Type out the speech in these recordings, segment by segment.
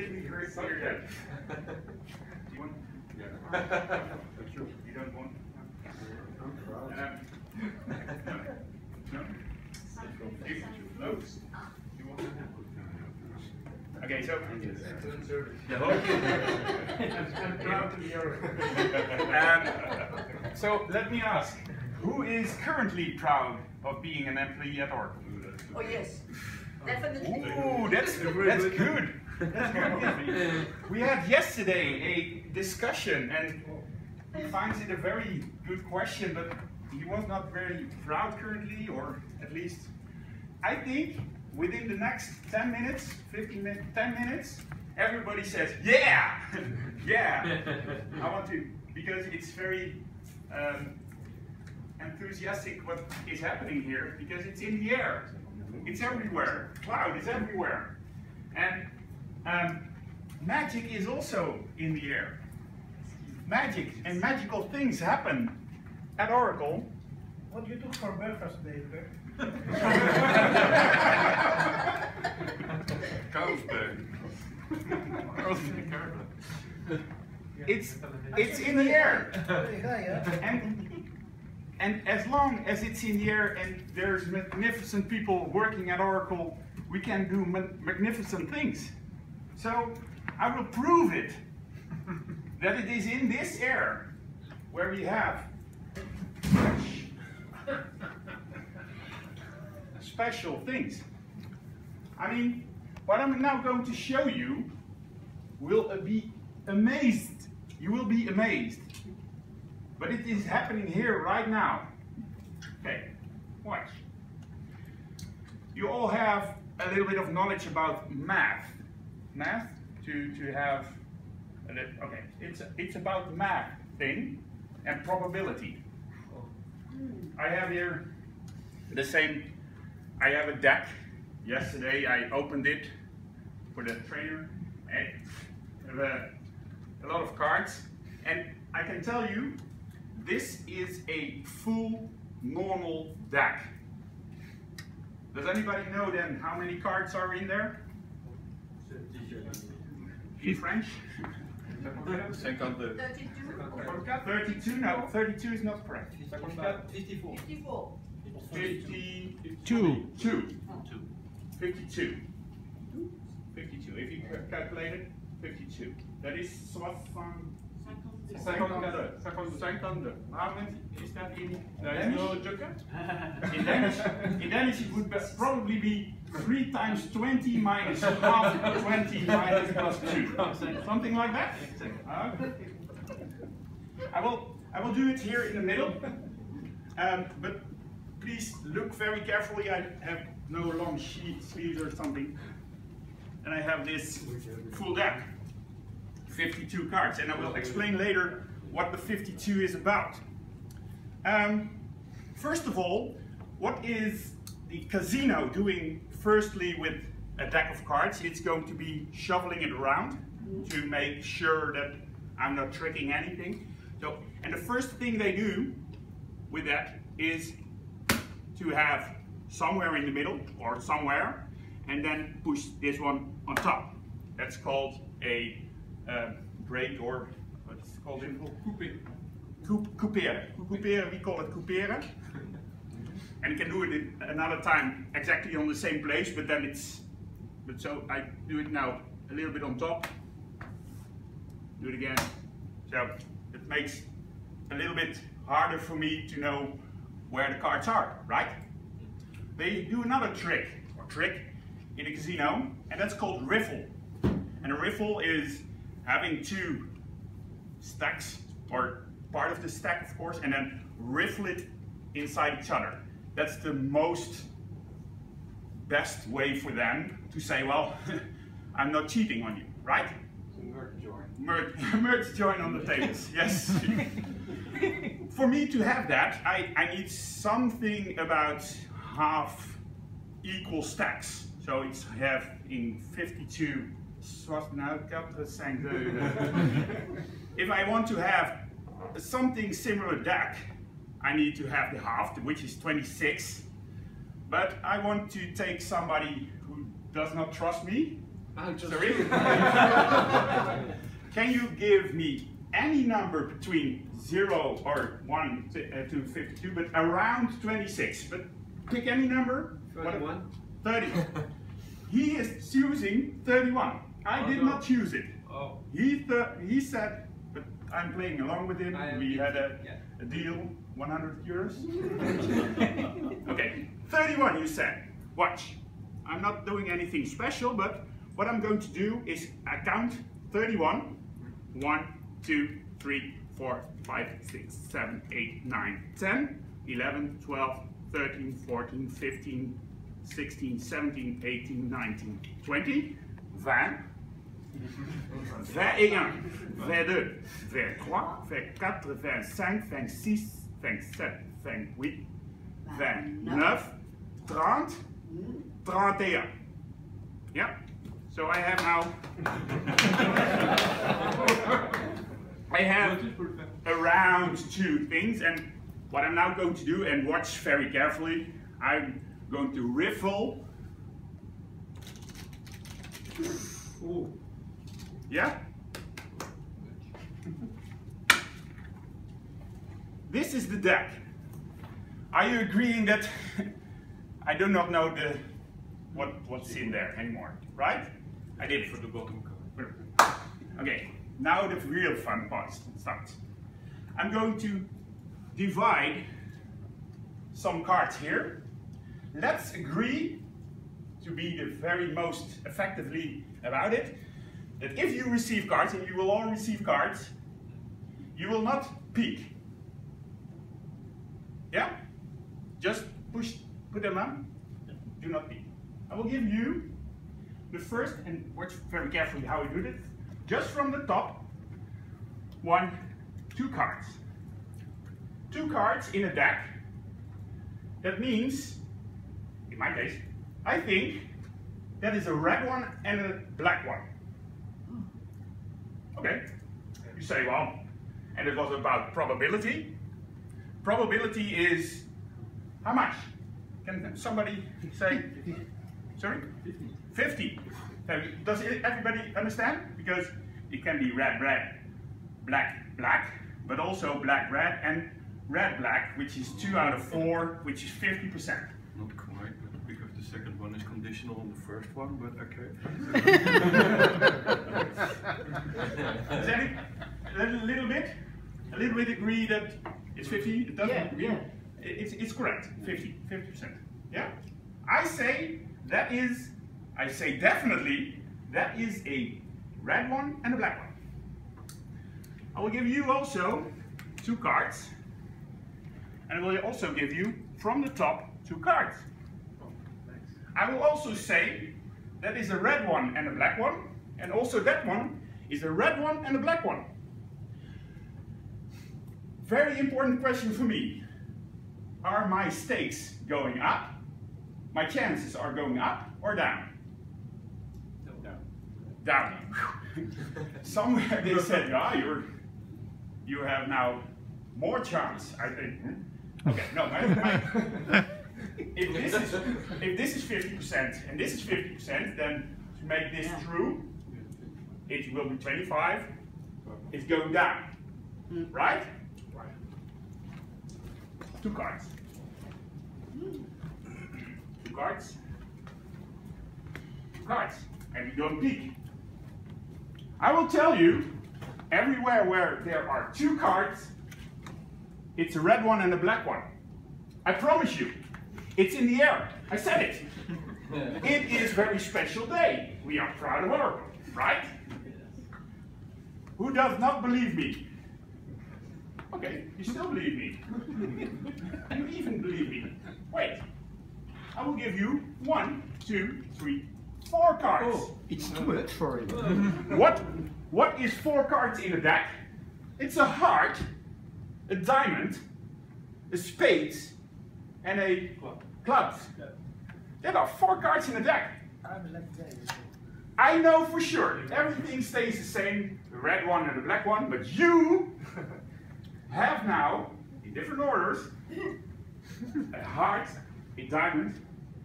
didn't hear hear that. Do you want? Yeah. You don't want? I'm proud. No? No? You- no? You want? Okay, so. I'm proud to be your. Um, so let me ask, who is currently proud of being an employee at Oracle? Oh, yes, definitely. Ooh, that's that's good. That's good. We had yesterday a discussion, and he finds it a very good question, but he was not very proud currently, or at least I think within the next 10 minutes, 15 minutes, 10 minutes, everybody says, yeah, yeah. I want to, because it's very um, enthusiastic what is happening here, because it's in the air. It's everywhere. Cloud is everywhere. And um, magic is also in the air. Magic and magical things happen at Oracle. What you took for breakfast, Dave? Carlsberg. It's it's in the air. Hey, guy, huh? And, and as long as it's in the air and there's magnificent people working at Oracle, we can do ma- magnificent things. So I will prove it that it is in this air where we have special things. I mean, what I'm now going to show you will be amazed. You will be amazed. But it is happening here right now. Okay, watch. You all have a little bit of knowledge about math. Math to, to have, a lit- okay, it's, it's about math thing and probability. I have here the same, I have a deck. Yesterday I opened it for the trainer. and a lot of cards. And I can tell you, this is a full normal deck. Does anybody know then how many cards are in there? In French? 32, 32? No, 32 is not correct. 54. 54. 52. Two. 52. 52. If you ca- calculate it, 52. That is 52. 52. How many is that in Danish? In Danish, in Danish it would be, probably be 3 times 20 minus half 20 minus plus 2. Something like that? Okay. I will, I will do it here in the middle. Um, but please look very carefully. I have no long sheet sleeves or something. And I have this full deck. 52 cards. And I will explain later what the 52 is about. Um, first of all, what is the casino doing firstly with a deck of cards? It's going to be shuffling it around to make sure that I'm not tricking anything. So, and the first thing they do with that is to have somewhere in the middle or somewhere and then push this one on top. That's called a uh, break or what's it called in Coup- Couperen. Couperen, we call it couperen. And you can do it another time exactly on the same place, but then it's, but so I do it now a little bit on top. Do it again. So it makes a little bit harder for me to know where the cards are, right? They do another trick, or trick, in a casino, and that's called riffle. And a riffle is having two stacks, or part of the stack, of course, and then riffle it inside each other. That's the most best way for them to say, well, I'm not cheating on you, right? Merge, join. merge join on the tables, yes. For me to have that, I, I need something about half equal stacks. So it's have in 52, zoals nou, quatre, cinq, if I want to have something similar deck, I need to have the half, which is 26. But I want to take somebody who does not trust me, Sorry? Can you give me any number between 0 or 1 to, uh, to 52, but around 26? But pick any number. 31. 30. he is choosing 31. I Oh, did no. not choose it. Oh. He th he said, but I'm playing along with him. I we had a, yeah. a deal, 100 euros. okay, 31 you said. Watch. I'm not doing anything special, but what I'm going to do is I count 31. 1, 2, 3, 4, 5, 6, 7, 8, 9, 10, 11, 12, 13, 14, 15, 16, 17, 18, 19, 20, 20, 21, 22, 23, 24, 25, 26, 27, 28, 29, 30, 31. Yeah. So I have now. I have around two things, and what I'm now going to do, and watch very carefully, I'm going to riffle. Yeah? This is the deck. Are you agreeing that I do not know the what what's in there anymore, right? I did it For the bottom card. Okay, now the real fun part starts. I'm going to divide some cards here. Let's agree to be the very most effectively about it, that if you receive cards, and you will all receive cards, you will not peek. Yeah? Just push, put them on, do not peek. I will give you the first, and watch very carefully how I do this, just from the top, one, two cards. Two cards in a deck. That means, in my case, I think that is a red one and a black one. Okay. You say, well, and it was about probability. Probability is how much? Can somebody say? Sorry? 50. So does everybody understand? Because it can be red, red, black, black, but also black, red, and red, black, which is two out of four, which is 50%. Not quite, but because the second one is conditional on the first one, but okay. Is that? A little, little bit? A little bit agree that it's 50? It doesn't Yeah, agree? yeah. It's, it's correct, 50, 50%. Yeah? I say that is, I say definitely, that is a red one and a black one. I will give you also two cards. And I will also give you from the top two cards. I will also say that is a red one and a black one, and also that one is a red one and a black one. Very important question for me. Are my stakes going up? My chances are going up or down? Down. Down. Somewhere they said, ah, you're, you have now more chance. I think. hmm? Okay, no, my, my, if this is if this is 50% and this is 50%, then to make this true, it will be 25. It's going down. Hmm. Right? Right. Two cards. Two cards. Two cards. And you don't peek. I will tell you, everywhere where there are two cards, it's a red one and a black one. I promise you. It's in the air. I said it. It is very special day. We are proud of Oracle, right? Who does not believe me? Okay, you still believe me. you even believe me. Wait. I will give you one, two, three, four cards. Oh, it's too much for him. What? What is four cards in a deck? It's a heart, a diamond, a spade, and a clubs. There are four cards in the deck. I'm like. I know for sure everything stays the same, the red one and the black one, but you have now, in different orders, a heart, a diamond,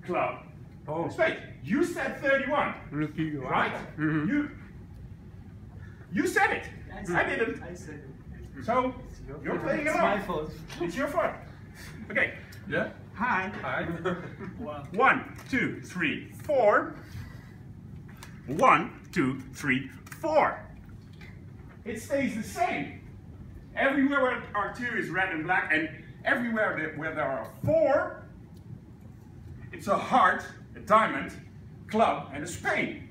club, Oh. Wait, you said 31. Lucky you. Right? Mhm. You you said it. I didn't. I said it. So you're playing It's along. my fault. It's your fault. Okay. Yeah? Hi. Hi. One, two, three, four. One, two, three, four. It stays the same. Everywhere where our two is red and black, and everywhere that, where there are four, it's a heart, a diamond, club, and a spade.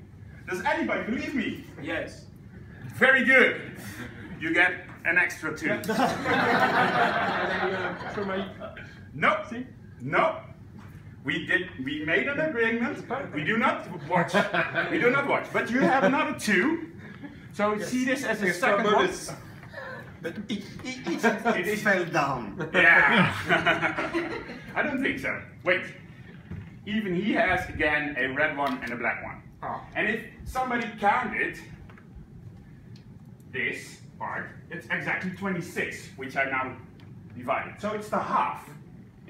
Does anybody believe me? Yes. Very good. You get an extra two. No, See? no. We did. We made an agreement. We do not watch. We do not watch. But you have another two. So see this as a second one. But it, it, it, It is- fell down. Yeah. I don't think so. Wait. Even he has again a red one and a black one. Oh. And if somebody counted this part, it's exactly 26, which I now divided. So it's the half.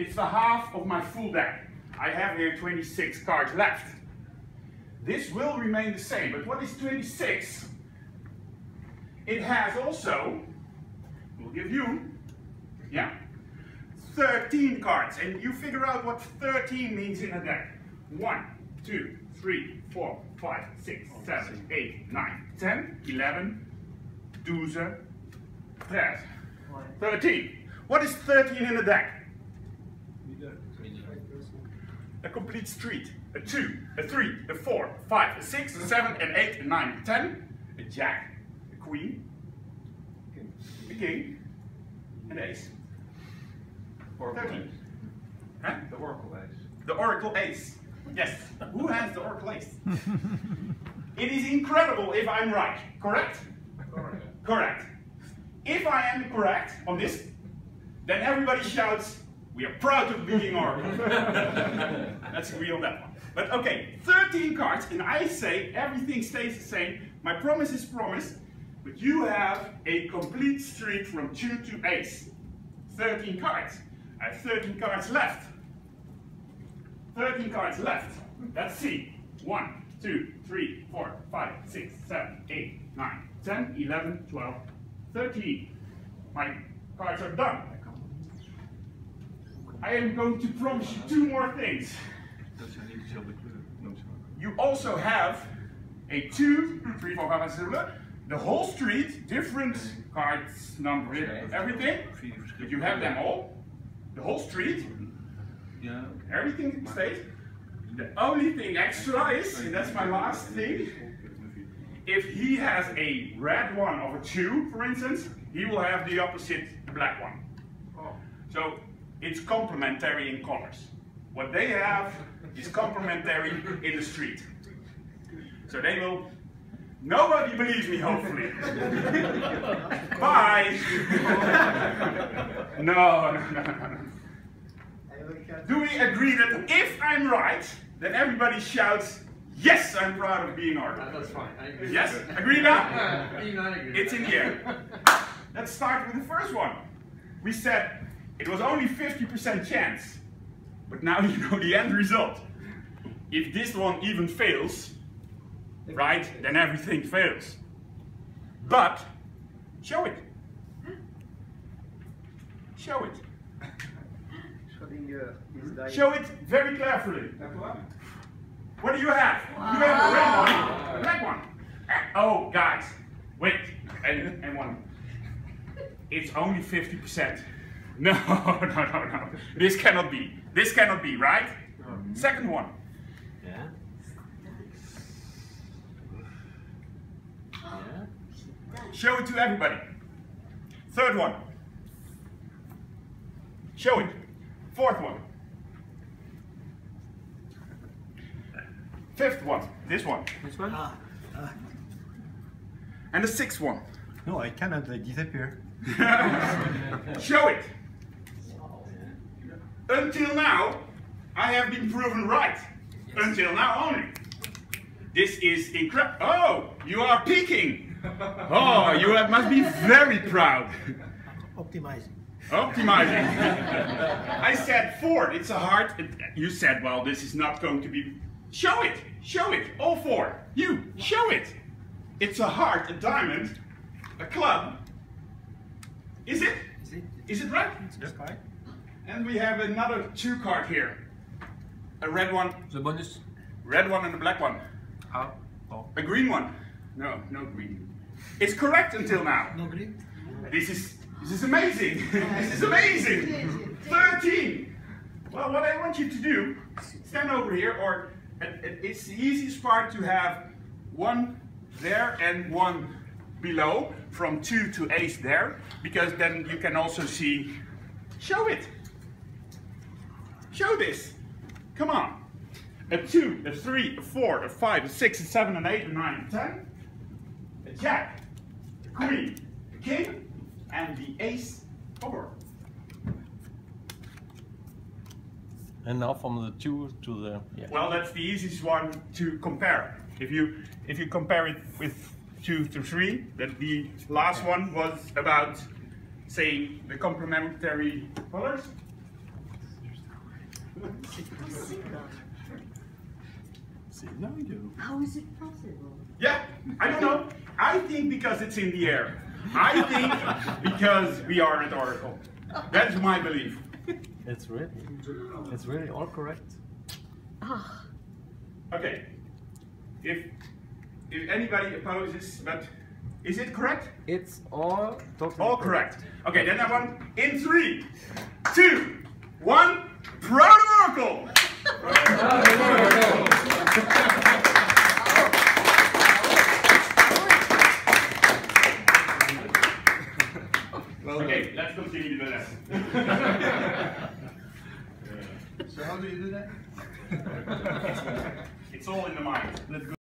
It's the half of my full deck. I have here 26 cards left. This will remain the same, but what is 26? It has also, we'll give you, yeah, 13 cards. And you figure out what 13 means in a deck. 1, 2, 3, 4, 5, 6, 7, 8, 9, 10, 11, 12, 13. 13. What is 13 in a deck? A complete street. A 2, a 3, a 4, a 5, a 6, a 7, an 8, a 9, a 10, a jack, a queen, a king, an ace. Oracle 13. Ace. Huh? The Oracle Ace. The Oracle Ace. Yes. Who has the Oracle Ace? it is incredible if I'm right. Correct? Correct. If I am correct on this, then everybody shouts, we are proud to be in Oracle. Let's agree on that one. But okay, 13 cards, and I say everything stays the same. My promise is promise, but you have a complete streak from 2 to ace. 13 cards. I have 13 cards left. 13 cards left. Let's see. 1, 2, 3, 4, 5, 6, 7, 8, 9, 10, 11, 12, 13. My cards are done. I am going to promise you two more things. Dat zijn niet dezelfde kleur. noodzakelijk. You also have a 2, 3, 4, 5, 6, 7, the whole street, different cards, number, everything. But you have them all. The whole street, oké. everything stays. The only thing extra is, and that's my last thing, if he has a red one of a two, for instance, he will have the opposite black one. So it's complementary in colors. What they have is complementary in the street. So they will. Nobody believes me, hopefully. Bye. no, no, no, no, no. Do we agree that if I'm right, then everybody shouts, yes, I'm proud of being Arthur? That's fine. I agree. Yes? Agree now? Agree. It's in the air. Let's start with the first one. We said it was only 50% chance, but now you know the end result. If this one even fails, right, then everything fails. But, show it. Show it. Uh. Show it very carefully. What do you have? You have a red one, a black one. Oh, guys, wait, and, and one. It's only 50%. No, no, no, no. This cannot be. This cannot be, right? Second one. Yeah. Show it to everybody. Third one. Show it. Fourth one. Fifth one. This one. This one? Ah. And the sixth one. No, I cannot. They disappear. Show it. Until now, I have been proven right. Until now only. This is incredible. Oh, you are peeking. Oh, you have- must be very proud. Optimizing. Optimizing. I said four. It's a hard. You said, well, this is not going to be Show it. Show it. All four. You. Show it. It's a heart, a diamond, a club. Is it? Is it? Is it right? Yes, right. And we have another two card here. A red one, The bonus. red one, and a black one. How? Oh. A green one. No, no green. It's correct until now. No green? This is this is amazing. this is amazing. Thirteen. Well, what I want you to do, stand over here, or it- it- it's the easiest part to have one there and one below, from two to ace there, because then you can also see. Show it. Show this. Come on. A two, a three, a four, a five, a six, a seven, an eight, a nine, a ten. A jack, a queen, a king, and the ace over. And now from the two to the yeah. Well, that's the easiest one to compare. If you if you compare it with two to three, then the last one was about saying the complementary colors. See, now you do. How is it possible? Yeah, I don't know. I think because it's in the air. I think because we are at Oracle. That's my belief. It's really, it's really all correct. Ah, Okay. If if anybody opposes, but is it correct? It's all totally All correct. Okay, then I want in three, two, one, proud of Oracle! Okay, let's continue the lesson. So how do you do that? it's all in the mind. Let's go.